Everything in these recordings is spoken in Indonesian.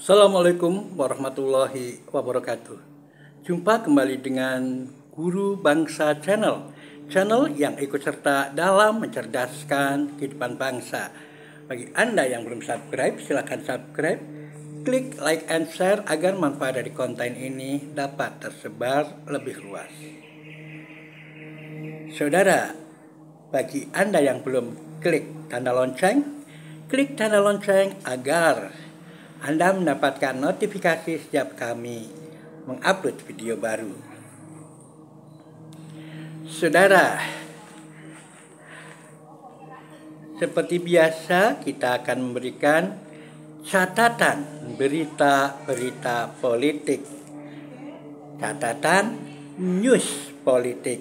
Assalamualaikum warahmatullahi wabarakatuh. Jumpa kembali dengan Guru Bangsa Channel, channel yang ikut serta dalam mencerdaskan kehidupan bangsa. Bagi Anda yang belum subscribe, silakan subscribe, klik like and share agar manfaat dari konten ini dapat tersebar lebih luas. Saudara, bagi Anda yang belum klik tanda lonceng, klik tanda lonceng agar anda mendapatkan notifikasi setiap kami mengupload video baru. Saudara, seperti biasa kita akan memberikan catatan berita-berita politik. Catatan news politik.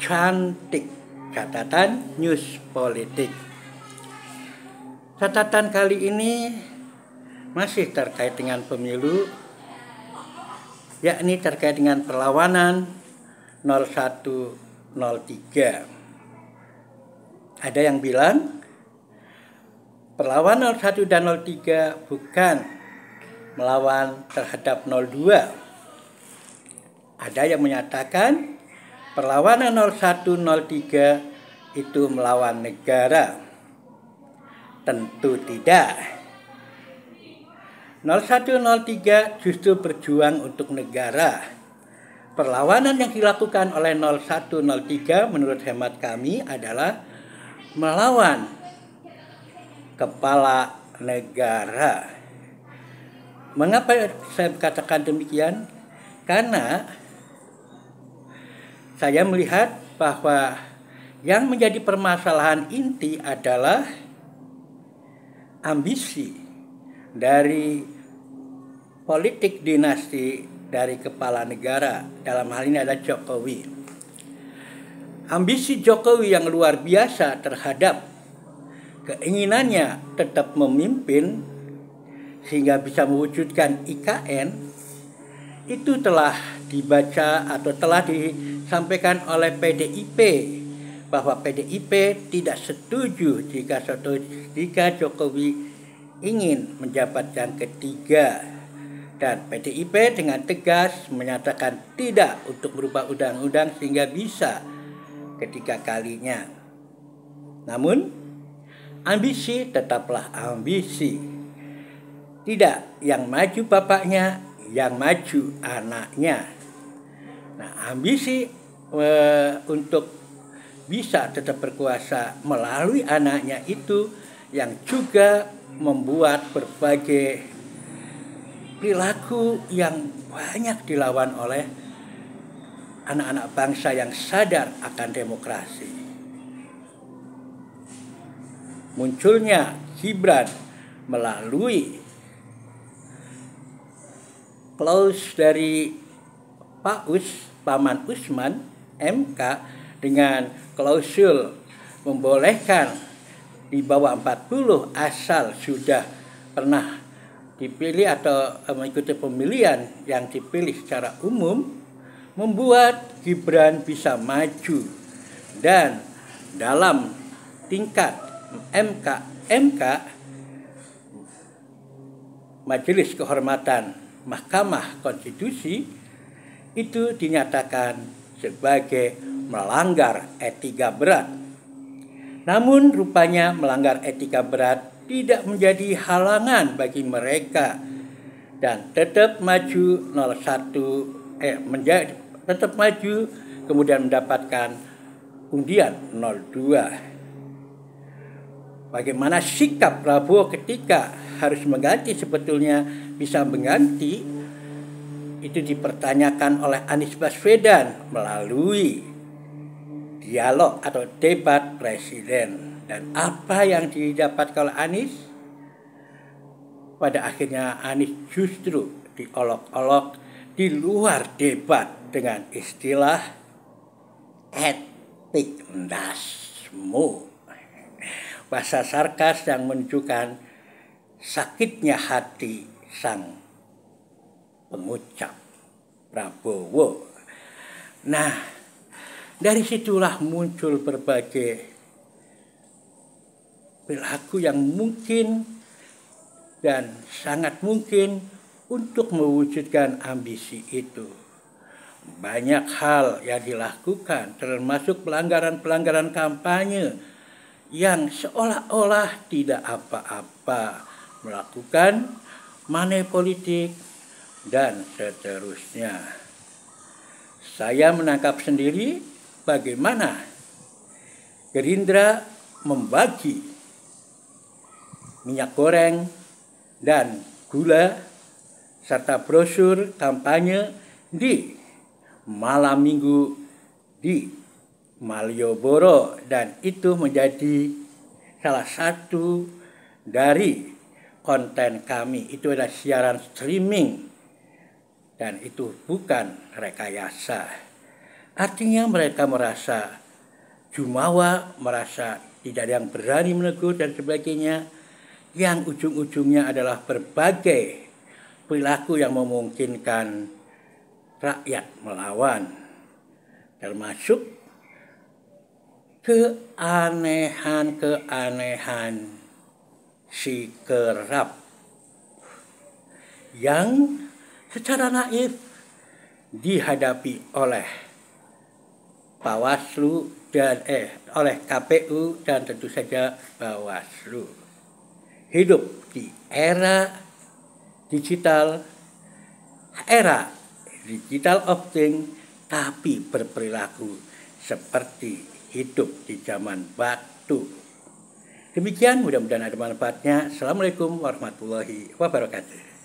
Cantik catatan news politik. Catatan kali ini masih terkait dengan pemilu yakni terkait dengan perlawanan 0103 ada yang bilang perlawanan 01 dan 03 bukan melawan terhadap 02 ada yang menyatakan perlawanan 01 03 itu melawan negara. Tentu tidak 0103 justru berjuang untuk negara. Perlawanan yang dilakukan oleh 0103 menurut hemat kami adalah melawan kepala negara. Mengapa saya katakan demikian? Karena saya melihat bahwa yang menjadi permasalahan inti adalah ambisi dari politik dinasti dari kepala negara dalam hal ini adalah Jokowi. Ambisi Jokowi yang luar biasa terhadap keinginannya tetap memimpin sehingga bisa mewujudkan IKN itu telah dibaca atau telah disampaikan oleh PDIP bahwa PDIP tidak setuju jika jika Jokowi ingin menjabat yang ketiga dan PDIP dengan tegas menyatakan tidak untuk merubah undang-undang sehingga bisa ketiga kalinya. Namun, ambisi tetaplah ambisi. Tidak yang maju bapaknya, yang maju anaknya. Nah, ambisi e, untuk bisa tetap berkuasa melalui anaknya itu yang juga membuat berbagai perilaku yang banyak dilawan oleh anak-anak bangsa yang sadar akan demokrasi. Munculnya Gibran melalui klaus dari Pak Us, Paman Usman, MK dengan klausul membolehkan di bawah 40 asal sudah pernah dipilih atau eh, mengikuti pemilihan yang dipilih secara umum membuat Gibran bisa maju dan dalam tingkat MK MK Majelis Kehormatan Mahkamah Konstitusi itu dinyatakan sebagai melanggar etika berat. Namun rupanya melanggar etika berat tidak menjadi halangan bagi mereka dan tetap maju 01 eh menjadi tetap maju kemudian mendapatkan undian 02. Bagaimana sikap Prabowo ketika harus mengganti sebetulnya bisa mengganti itu dipertanyakan oleh Anies Baswedan melalui dialog atau debat presiden. Dan apa yang didapatkan oleh Anies? Pada akhirnya Anies justru diolok-olok di luar debat dengan istilah etik dasmu. Bahasa sarkas yang menunjukkan sakitnya hati sang pengucap Prabowo. Nah, dari situlah muncul berbagai perilaku yang mungkin dan sangat mungkin untuk mewujudkan ambisi itu. Banyak hal yang dilakukan termasuk pelanggaran-pelanggaran kampanye yang seolah-olah tidak apa-apa melakukan money politik dan seterusnya. Saya menangkap sendiri bagaimana Gerindra membagi minyak goreng dan gula serta brosur kampanye di malam minggu di Malioboro. Dan itu menjadi salah satu dari konten kami. Itu adalah siaran streaming. Dan itu bukan rekayasa. Artinya mereka merasa jumawa merasa tidak ada yang berani menegur dan sebagainya yang ujung-ujungnya adalah berbagai perilaku yang memungkinkan rakyat melawan termasuk keanehan-keanehan si kerap yang secara naif dihadapi oleh Bawaslu dan eh oleh KPU dan tentu saja Bawaslu. Hidup di era digital, era digital of things, tapi berperilaku seperti hidup di zaman batu. Demikian mudah-mudahan ada manfaatnya. Assalamualaikum warahmatullahi wabarakatuh.